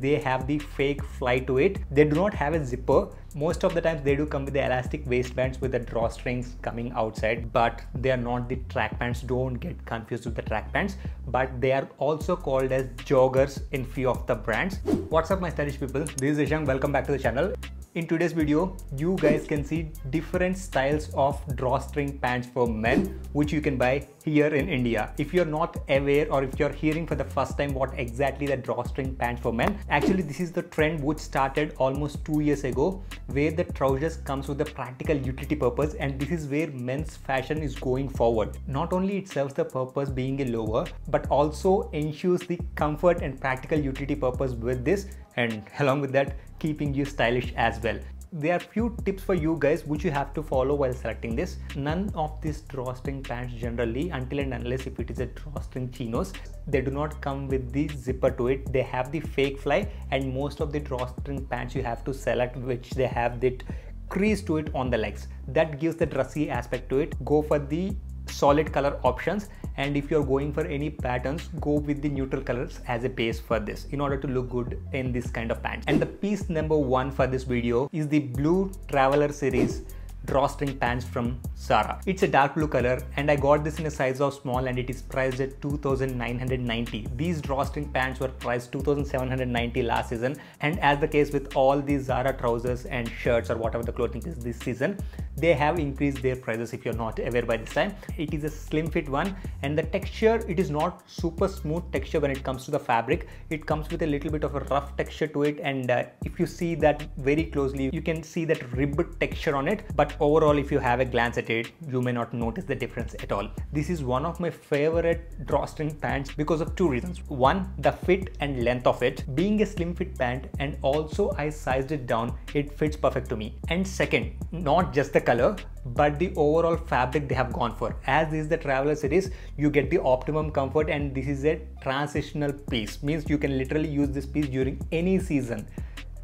they have the fake fly to it. They do not have a zipper. Most of the times they do come with the elastic waistbands with the drawstrings coming outside but they are not the track pants. Don't get confused with the track pants but they are also called as joggers in few of the brands. What's up my stylish people? This is Ishang. Welcome back to the channel. In today's video, you guys can see different styles of drawstring pants for men, which you can buy here in India. If you're not aware or if you're hearing for the first time what exactly the drawstring pants for men, actually this is the trend which started almost two years ago, where the trousers comes with a practical utility purpose and this is where men's fashion is going forward. Not only it serves the purpose being a lower, but also ensures the comfort and practical utility purpose with this and along with that keeping you stylish as well there are few tips for you guys which you have to follow while selecting this. None of these drawstring pants generally until and unless if it is a drawstring chinos. They do not come with the zipper to it. They have the fake fly and most of the drawstring pants you have to select which they have that crease to it on the legs. That gives the dressy aspect to it. Go for the solid color options. And if you're going for any patterns go with the neutral colors as a base for this in order to look good in this kind of pants. And the piece number one for this video is the blue traveler series drawstring pants from Zara. It's a dark blue color and I got this in a size of small and it is priced at 2990. These drawstring pants were priced 2790 last season and as the case with all these Zara trousers and shirts or whatever the clothing is this season, they have increased their prices if you're not aware by this time. It is a slim fit one and the texture, it is not super smooth texture when it comes to the fabric. It comes with a little bit of a rough texture to it and uh, if you see that very closely, you can see that ribbed texture on it. But overall if you have a glance at it you may not notice the difference at all. This is one of my favorite drawstring pants because of two reasons. One the fit and length of it. Being a slim fit pant and also i sized it down it fits perfect to me. And second not just the color but the overall fabric they have gone for. As is the traveler series you get the optimum comfort and this is a transitional piece. Means you can literally use this piece during any season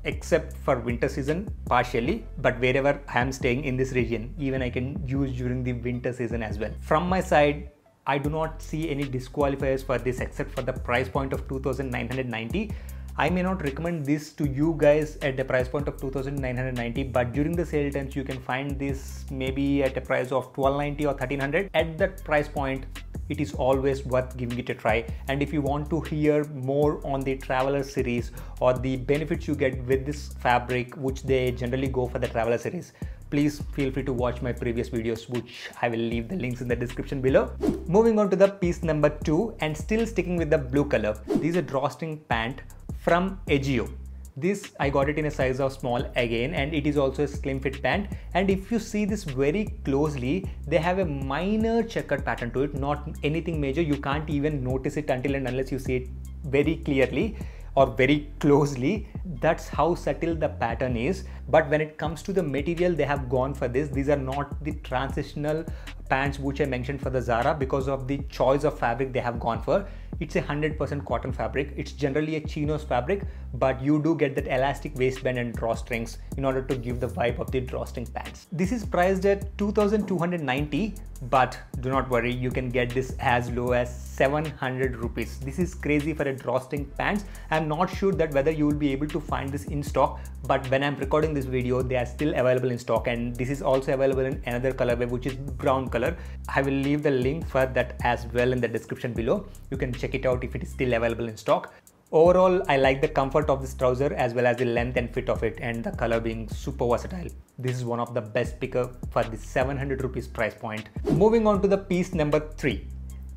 except for winter season partially but wherever i am staying in this region even i can use during the winter season as well. From my side i do not see any disqualifiers for this except for the price point of 2990 I may not recommend this to you guys at the price point of 2990 but during the sale times you can find this maybe at a price of 1290 or 1300 at that price point it is always worth giving it a try and if you want to hear more on the traveler series or the benefits you get with this fabric which they generally go for the traveler series please feel free to watch my previous videos which I will leave the links in the description below. Moving on to the piece number 2 and still sticking with the blue color. This is a drawstring pant from Ajio. This I got it in a size of small again and it is also a slim fit pant. And if you see this very closely they have a minor checkered pattern to it not anything major. You can't even notice it until and unless you see it very clearly or very closely. That's how subtle the pattern is. But when it comes to the material they have gone for this. These are not the transitional pants which I mentioned for the Zara because of the choice of fabric they have gone for it's a 100% cotton fabric. It's generally a chinos fabric but you do get that elastic waistband and drawstrings in order to give the vibe of the drawstring pants. This is priced at 2290 but do not worry you can get this as low as 700 rupees. This is crazy for a drawstring pants. I'm not sure that whether you will be able to find this in stock but when i'm recording this video they are still available in stock and this is also available in another colorway which is brown color. I will leave the link for that as well in the description below. You can check it out if it is still available in stock Overall, I like the comfort of this trouser as well as the length and fit of it and the color being super versatile. This is one of the best picker for the 700 rupees price point. Moving on to the piece number 3.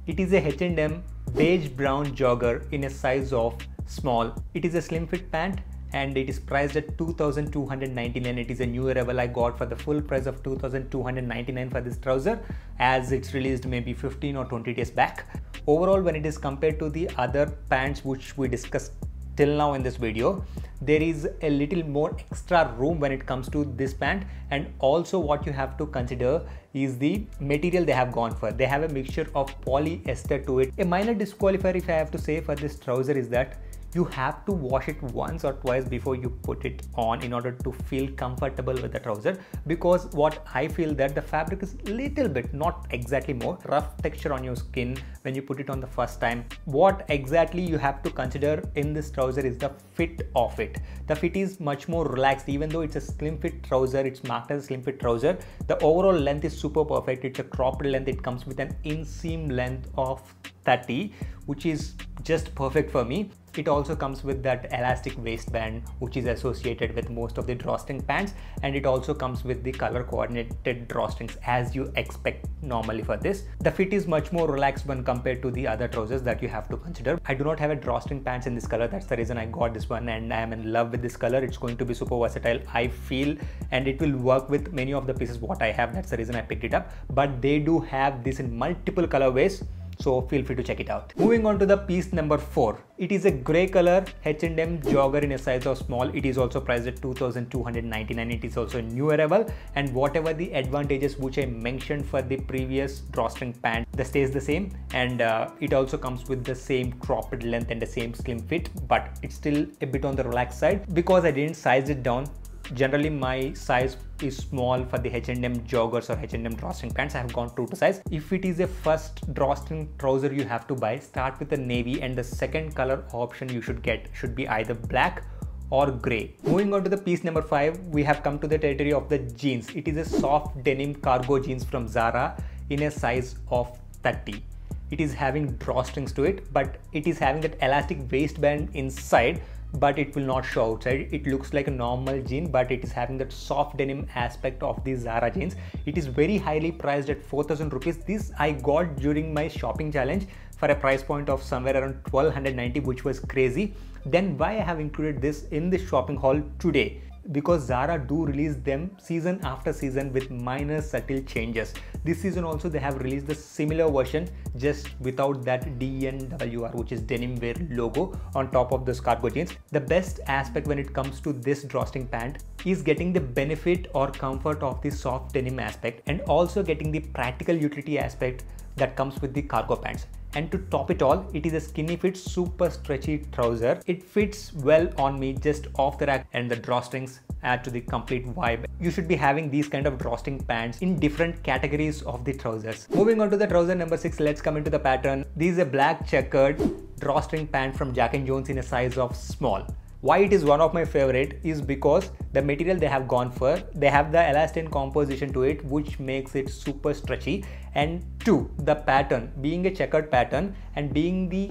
It is a H&M beige brown jogger in a size of small. It is a slim fit pant and it is priced at 2299 it is a new arrival i got for the full price of 2299 for this trouser as it's released maybe 15 or 20 days back overall when it is compared to the other pants which we discussed till now in this video there is a little more extra room when it comes to this pant. And also what you have to consider is the material they have gone for. They have a mixture of polyester to it. A minor disqualifier if i have to say for this trouser is that you have to wash it once or twice before you put it on in order to feel comfortable with the trouser. Because what I feel that the fabric is little bit not exactly more rough texture on your skin when you put it on the first time. What exactly you have to consider in this trouser is the fit of it. The fit is much more relaxed. Even though it's a slim fit trouser it's marked as a slim fit trouser the overall length is super perfect. It's a cropped length. It comes with an inseam length of 30 which is just perfect for me it also comes with that elastic waistband which is associated with most of the drawstring pants and it also comes with the color coordinated drawstrings as you expect normally for this. The fit is much more relaxed when compared to the other trousers that you have to consider. I do not have a drawstring pants in this color that's the reason I got this one and I am in love with this color. It's going to be super versatile I feel and it will work with many of the pieces what I have that's the reason I picked it up but they do have this in multiple colorways so feel free to check it out. Moving on to the piece number 4. It is a grey color H&M jogger in a size of small. It is also priced at 2299 It is also new arrival and whatever the advantages which I mentioned for the previous drawstring pant that stays the same and uh, it also comes with the same cropped length and the same slim fit but it's still a bit on the relaxed side because I didn't size it down generally my size is small for the H&M joggers or H&M drawstring pants I have gone true to size if it is a first drawstring trouser you have to buy start with the navy and the second color option you should get should be either black or gray. Moving on to the piece number 5, we have come to the territory of the jeans. It is a soft denim cargo jeans from Zara in a size of 30. It is having drawstrings to it, but it is having that elastic waistband inside but it will not show outside. It looks like a normal jean but it is having that soft denim aspect of the Zara jeans. It is very highly priced at 4000 rupees. This I got during my shopping challenge for a price point of somewhere around 1290 which was crazy. Then why I have included this in the shopping haul today because Zara do release them season after season with minor subtle changes. This season also they have released the similar version just without that DNWR which is denim wear logo on top of the cargo jeans. The best aspect when it comes to this drawstring pant is getting the benefit or comfort of the soft denim aspect and also getting the practical utility aspect that comes with the cargo pants and to top it all it is a skinny fit super stretchy trouser. It fits well on me just off the rack. And the drawstrings add to the complete vibe. You should be having these kind of drawstring pants in different categories of the trousers. Moving on to the trouser number six let's come into the pattern. This is a black checkered drawstring pant from jack and jones in a size of small why it is one of my favorite is because the material they have gone for they have the elastane composition to it which makes it super stretchy. And two the pattern being a checkered pattern and being the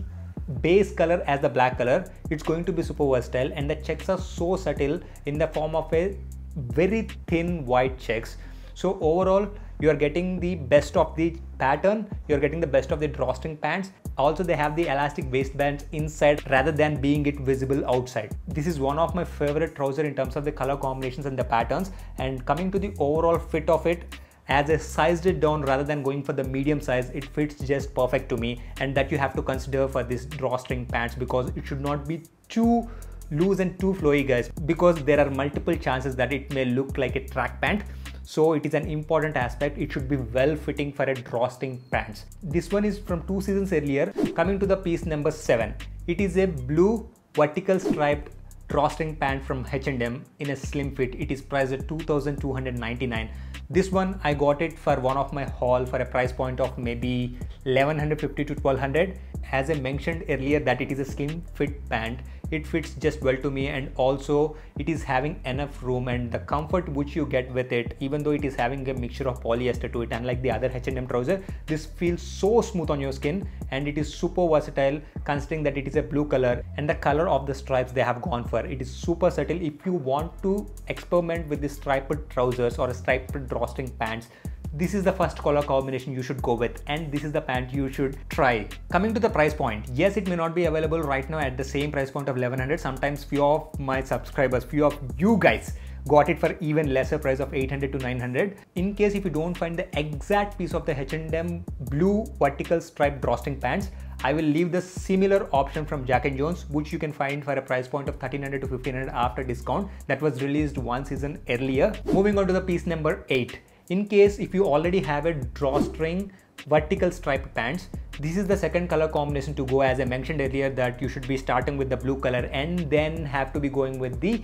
base color as the black color it's going to be super versatile. And the checks are so subtle in the form of a very thin white checks. So overall you are getting the best of the pattern. You're getting the best of the drawstring pants. Also they have the elastic waistbands inside rather than being it visible outside. This is one of my favorite trouser in terms of the color combinations and the patterns. And coming to the overall fit of it as I sized it down rather than going for the medium size it fits just perfect to me and that you have to consider for this drawstring pants because it should not be too loose and too flowy guys because there are multiple chances that it may look like a track pant so it is an important aspect. It should be well fitting for a drawstring pants. This one is from two seasons earlier. Coming to the piece number seven. It is a blue vertical striped drawstring pant from H&M in a slim fit. It is priced at 2299 this one I got it for one of my haul for a price point of maybe 1150 to 1200 as I mentioned earlier that it is a slim fit pant it fits just well to me and also it is having enough room and the comfort which you get with it even though it is having a mixture of polyester to it unlike the other H&M trouser this feels so smooth on your skin and it is super versatile considering that it is a blue color and the color of the stripes they have gone for. It is super subtle. If you want to experiment with the striped trousers or striped drawstring pants this is the first color combination you should go with and this is the pant you should try. Coming to the price point, yes it may not be available right now at the same price point of 1100 sometimes few of my subscribers, few of you guys got it for even lesser price of 800 to 900 in case if you don't find the exact piece of the H&M blue vertical striped drawstring pants I will leave the similar option from Jack & Jones which you can find for a price point of 1300 to 1500 after discount that was released one season earlier. Moving on to the piece number 8 in case if you already have a drawstring vertical striped pants this is the second color combination to go. As I mentioned earlier that you should be starting with the blue color and then have to be going with the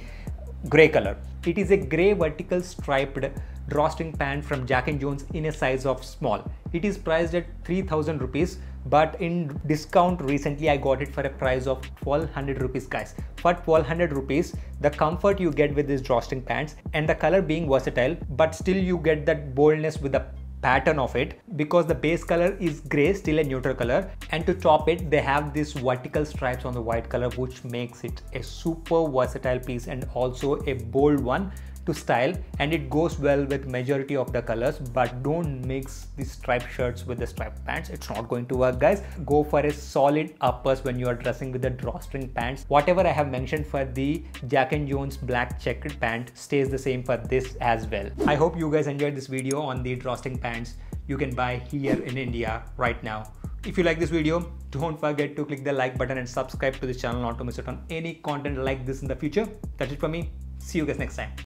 gray color. It is a gray vertical striped drawstring pant from Jack and Jones in a size of small. It is priced at 3000 rupees but in discount recently I got it for a price of 1200 rupees guys. For 1200 rupees the comfort you get with these drawstring pants and the color being versatile but still you get that boldness with the pattern of it because the base color is gray still a neutral color and to top it they have these vertical stripes on the white color which makes it a super versatile piece and also a bold one to style and it goes well with majority of the colors but don't mix the striped shirts with the striped pants it's not going to work guys go for a solid uppers when you are dressing with the drawstring pants whatever i have mentioned for the jack and jones black checkered pant stays the same for this as well i hope you guys enjoyed this video on the drawstring pants you can buy here in india right now if you like this video, don't forget to click the like button and subscribe to this channel not to miss out on any content like this in the future. That's it for me. See you guys next time.